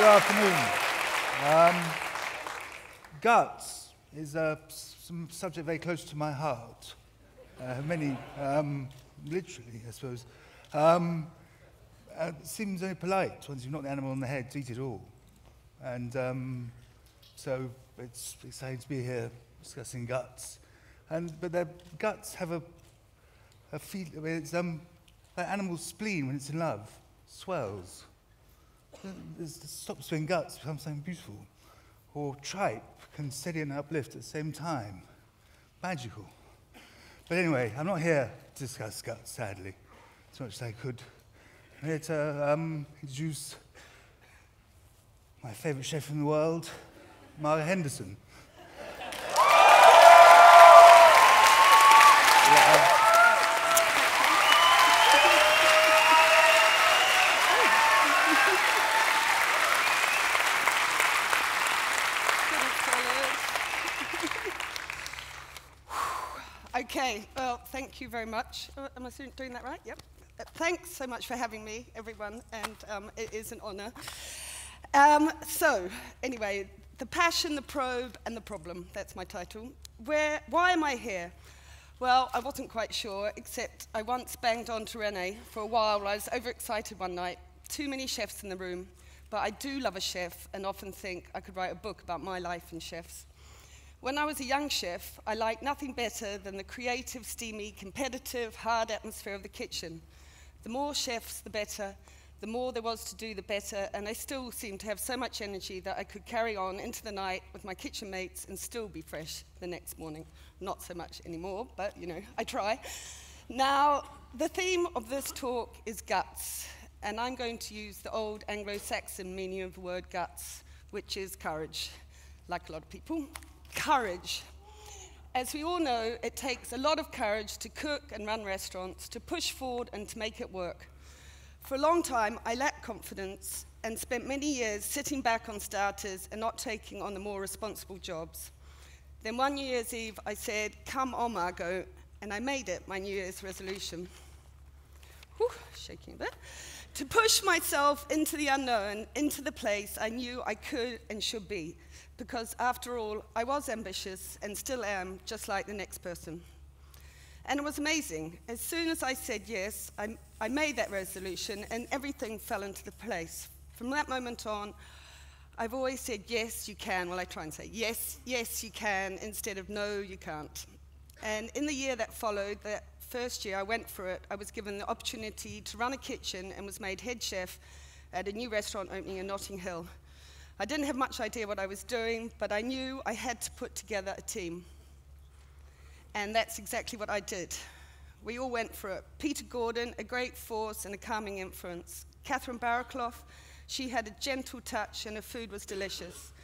Good afternoon. Um, guts is a some subject very close to my heart. Uh, many, um, literally, I suppose. Um, uh, it seems only polite once you've knocked the animal on the head to eat it all. And um, so it's exciting to be here discussing guts. And, but their guts have a, a feel, it's um, like animal's spleen when it's in love, swells. It stops doing guts, becomes something beautiful. Or tripe can steady and uplift at the same time. Magical. But anyway, I'm not here to discuss guts, sadly, as much as I could. I'm here to um, introduce my favourite chef in the world, Margot Henderson. Okay, well, thank you very much. Uh, am I doing that right? Yep. Uh, thanks so much for having me, everyone, and um, it is an honour. Um, so, anyway, The Passion, the Probe, and the Problem. That's my title. Where, why am I here? Well, I wasn't quite sure, except I once banged on to René for a while I was overexcited one night. Too many chefs in the room. But I do love a chef and often think I could write a book about my life and chefs. When I was a young chef, I liked nothing better than the creative, steamy, competitive, hard atmosphere of the kitchen. The more chefs, the better. The more there was to do, the better. And I still seemed to have so much energy that I could carry on into the night with my kitchen mates and still be fresh the next morning. Not so much anymore, but you know, I try. Now, the theme of this talk is guts. And I'm going to use the old Anglo Saxon meaning of the word guts, which is courage, like a lot of people courage. As we all know, it takes a lot of courage to cook and run restaurants, to push forward and to make it work. For a long time, I lacked confidence and spent many years sitting back on starters and not taking on the more responsible jobs. Then one New Year's Eve, I said, Come on, Margot, and I made it my New Year's resolution. Whew, shaking a bit. To push myself into the unknown, into the place I knew I could and should be because after all, I was ambitious and still am, just like the next person. And it was amazing. As soon as I said yes, I, I made that resolution and everything fell into the place. From that moment on, I've always said, yes, you can. Well, I try and say, yes, yes, you can, instead of no, you can't. And in the year that followed, that first year I went for it, I was given the opportunity to run a kitchen and was made head chef at a new restaurant opening in Notting Hill. I didn't have much idea what I was doing, but I knew I had to put together a team. And that's exactly what I did. We all went for it. Peter Gordon, a great force and a calming influence. Catherine Barraclough, she had a gentle touch and her food was delicious.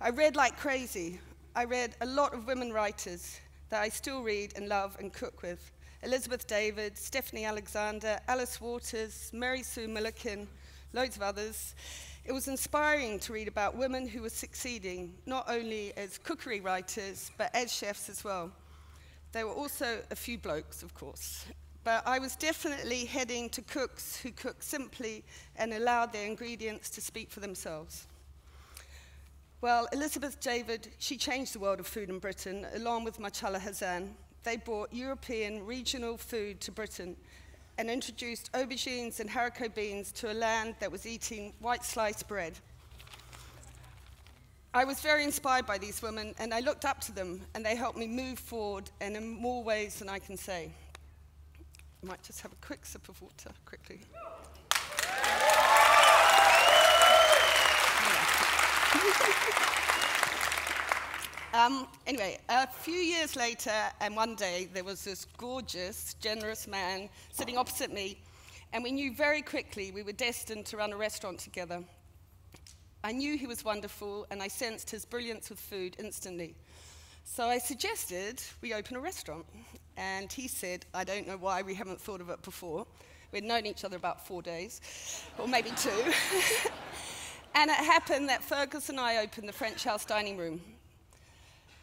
I read like crazy. I read a lot of women writers that I still read and love and cook with. Elizabeth David, Stephanie Alexander, Alice Waters, Mary Sue Milliken, loads of others. It was inspiring to read about women who were succeeding, not only as cookery writers, but as chefs as well. There were also a few blokes, of course. But I was definitely heading to cooks who cook simply and allowed their ingredients to speak for themselves. Well, Elizabeth David, she changed the world of food in Britain, along with Marcella Hazan. They brought European regional food to Britain and introduced aubergines and haricot beans to a land that was eating white sliced bread. I was very inspired by these women, and I looked up to them, and they helped me move forward and in more ways than I can say. I might just have a quick sip of water quickly. Um, anyway, a few years later, and one day, there was this gorgeous, generous man sitting opposite me, and we knew very quickly we were destined to run a restaurant together. I knew he was wonderful, and I sensed his brilliance with food instantly. So I suggested we open a restaurant. And he said, I don't know why we haven't thought of it before. We'd known each other about four days, or maybe two. and it happened that Fergus and I opened the French House dining room.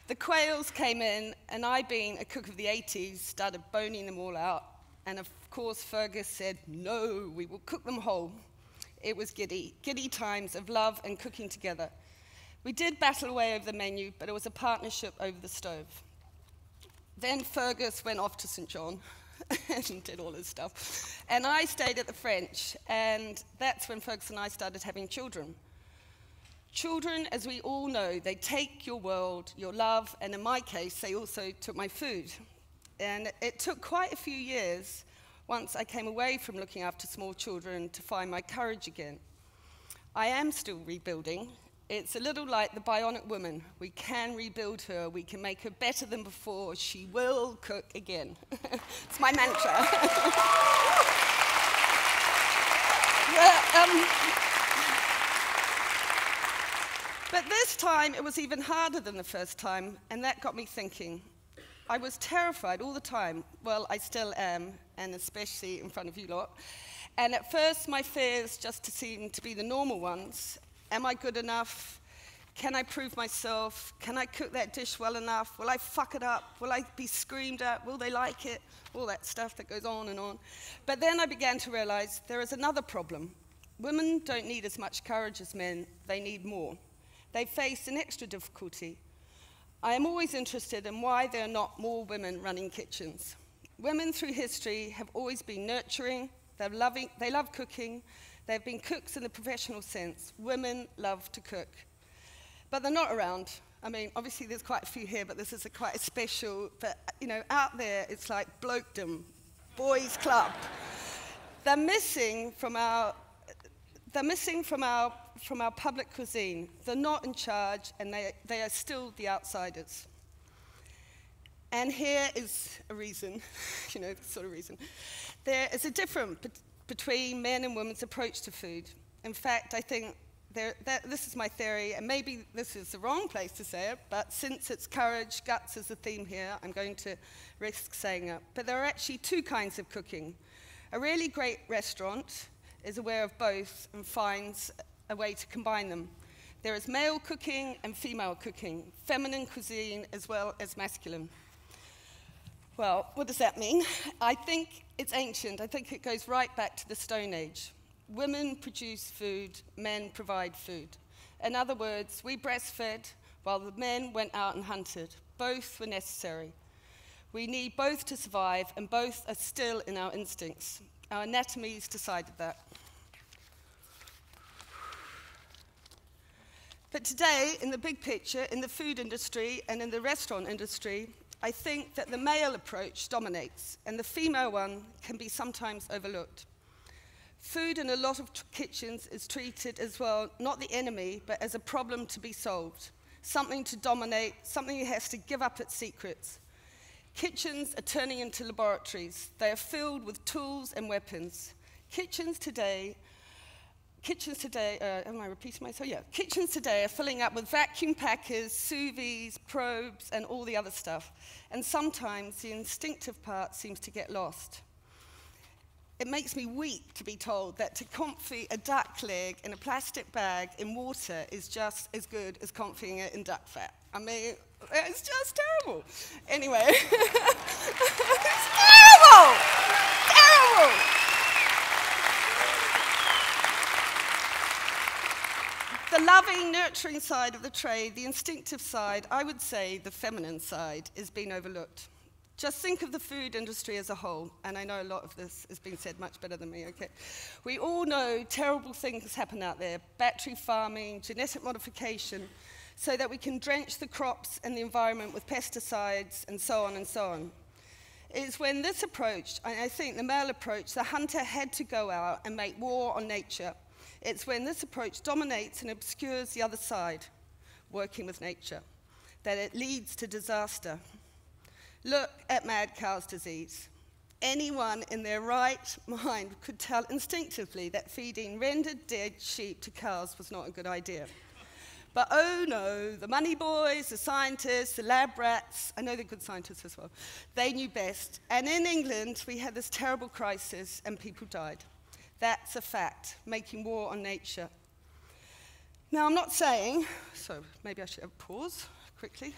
The quails came in, and I, being a cook of the 80s, started boning them all out. And of course, Fergus said, No, we will cook them whole. it was giddy, giddy times of love and cooking together. We did battle away over the menu, but it was a partnership over the stove. Then Fergus went off to St. John and did all his stuff. And I stayed at the French, and that's when Fergus and I started having children. Children, as we all know, they take your world, your love, and in my case, they also took my food. And it took quite a few years once I came away from looking after small children to find my courage again. I am still rebuilding. It's a little like the bionic woman. We can rebuild her, we can make her better than before. She will cook again. it's my mantra. yeah, um, but this time it was even harder than the first time, and that got me thinking. I was terrified all the time. Well, I still am, and especially in front of you lot. And at first, my fears just seemed to be the normal ones. Am I good enough? Can I prove myself? Can I cook that dish well enough? Will I fuck it up? Will I be screamed at? Will they like it? All that stuff that goes on and on. But then I began to realize there is another problem. Women don't need as much courage as men, they need more. They face an extra difficulty. I am always interested in why there are not more women running kitchens. Women through history have always been nurturing, loving, they love cooking, they've been cooks in the professional sense. Women love to cook. But they're not around. I mean, obviously there's quite a few here, but this is a quite a special, but you know, out there it's like blokedom, boys club. They're missing from our they're missing from our, from our public cuisine. They're not in charge, and they, they are still the outsiders. And here is a reason, you know, sort of reason. There is a difference be between men and women's approach to food. In fact, I think there, that, this is my theory, and maybe this is the wrong place to say it, but since it's courage, guts is the theme here, I'm going to risk saying it. But there are actually two kinds of cooking. A really great restaurant is aware of both and finds a way to combine them. There is male cooking and female cooking, feminine cuisine as well as masculine. Well, what does that mean? I think it's ancient. I think it goes right back to the Stone Age. Women produce food, men provide food. In other words, we breastfed while the men went out and hunted. Both were necessary. We need both to survive, and both are still in our instincts. Our anatomies decided that. But today, in the big picture, in the food industry and in the restaurant industry, I think that the male approach dominates and the female one can be sometimes overlooked. Food in a lot of kitchens is treated as well, not the enemy, but as a problem to be solved, something to dominate, something that has to give up its secrets. Kitchens are turning into laboratories. They are filled with tools and weapons. Kitchens today, kitchens today, uh, am I repeating myself? Yeah. Kitchens today are filling up with vacuum packers, sous vides, probes, and all the other stuff. And sometimes the instinctive part seems to get lost. It makes me weep to be told that to confit a duck leg in a plastic bag in water is just as good as confitting it in duck fat. I mean, it's just terrible. Anyway, it's terrible! Terrible! The loving, nurturing side of the trade, the instinctive side, I would say the feminine side, is being overlooked. Just think of the food industry as a whole, and I know a lot of this has been said much better than me, okay? We all know terrible things happen out there battery farming, genetic modification, so that we can drench the crops and the environment with pesticides and so on and so on. It's when this approach, I think the male approach, the hunter had to go out and make war on nature. It's when this approach dominates and obscures the other side, working with nature, that it leads to disaster. Look at mad cow's disease. Anyone in their right mind could tell instinctively that feeding rendered dead sheep to cows was not a good idea. But oh no, the money boys, the scientists, the lab rats, I know they're good scientists as well, they knew best. And in England, we had this terrible crisis and people died. That's a fact, making war on nature. Now, I'm not saying, so maybe I should have pause quickly.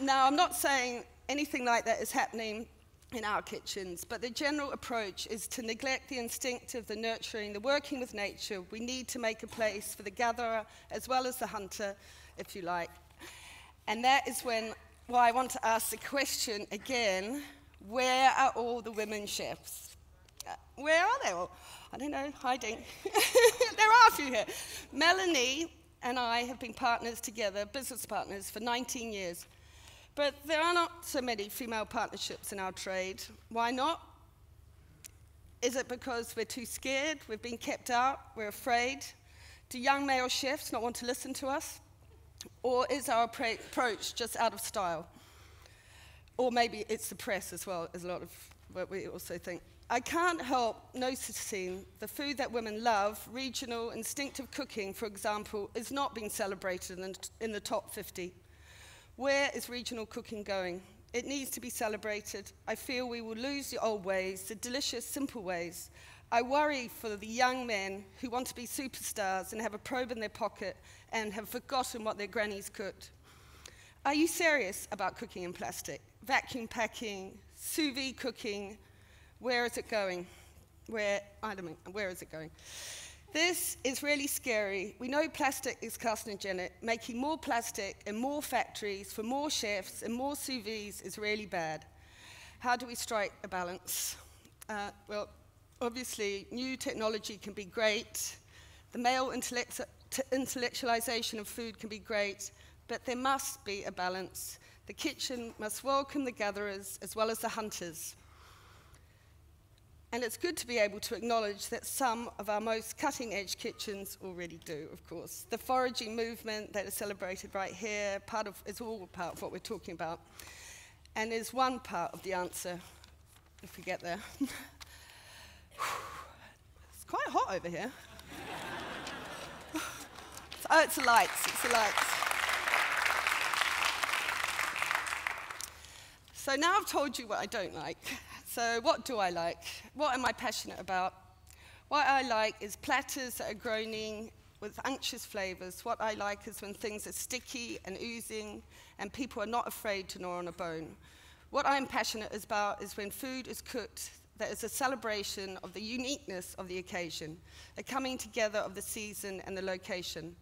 Now, I'm not saying anything like that is happening in our kitchens, but the general approach is to neglect the instinctive, the nurturing, the working with nature. We need to make a place for the gatherer as well as the hunter, if you like. And that is when why I want to ask the question again where are all the women chefs? Uh, where are they all? I don't know, hiding. there are a few here. Melanie and I have been partners together, business partners, for 19 years. But there are not so many female partnerships in our trade. Why not? Is it because we're too scared? We've been kept out? We're afraid? Do young male chefs not want to listen to us? Or is our approach just out of style? Or maybe it's the press as well, as a lot of what we also think. I can't help noticing the food that women love, regional, instinctive cooking, for example, is not being celebrated in, in the top 50. Where is regional cooking going? It needs to be celebrated. I feel we will lose the old ways, the delicious, simple ways. I worry for the young men who want to be superstars and have a probe in their pocket and have forgotten what their grannies cooked. Are you serious about cooking in plastic? Vacuum packing, sous vide cooking, where is it going? Where, I don't know, where is it going? This is really scary. We know plastic is carcinogenic. Making more plastic in more factories for more chefs and more sous vides is really bad. How do we strike a balance? Uh, well, obviously, new technology can be great. The male intellect intellectualization of food can be great, but there must be a balance. The kitchen must welcome the gatherers as well as the hunters. And it's good to be able to acknowledge that some of our most cutting edge kitchens already do, of course. The foraging movement that is celebrated right here part of, is all part of what we're talking about, and is one part of the answer if we get there. it's quite hot over here. oh, it's the lights, it's the lights. So now I've told you what I don't like. So, what do I like? What am I passionate about? What I like is platters that are groaning with unctuous flavors. What I like is when things are sticky and oozing and people are not afraid to gnaw on a bone. What I'm passionate about is when food is cooked that is a celebration of the uniqueness of the occasion, a coming together of the season and the location.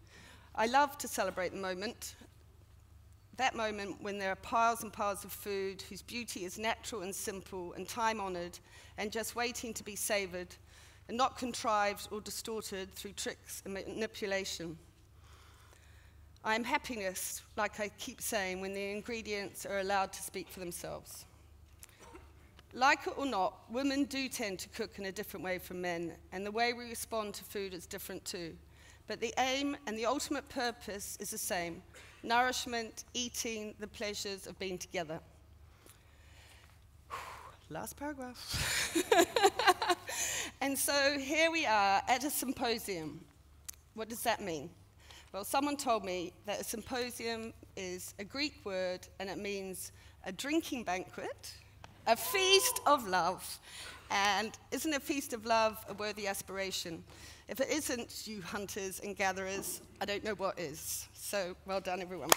I love to celebrate the moment, that moment when there are piles and piles of food whose beauty is natural and simple and time honored and just waiting to be savored and not contrived or distorted through tricks and manipulation. I am happiness, like I keep saying, when the ingredients are allowed to speak for themselves. Like it or not, women do tend to cook in a different way from men, and the way we respond to food is different too. But the aim and the ultimate purpose is the same nourishment, eating, the pleasures of being together. Last paragraph. and so here we are at a symposium. What does that mean? Well, someone told me that a symposium is a Greek word and it means a drinking banquet, a feast of love. And isn't a feast of love a worthy aspiration? If it isn't, you hunters and gatherers, I don't know what is. So well done, everyone.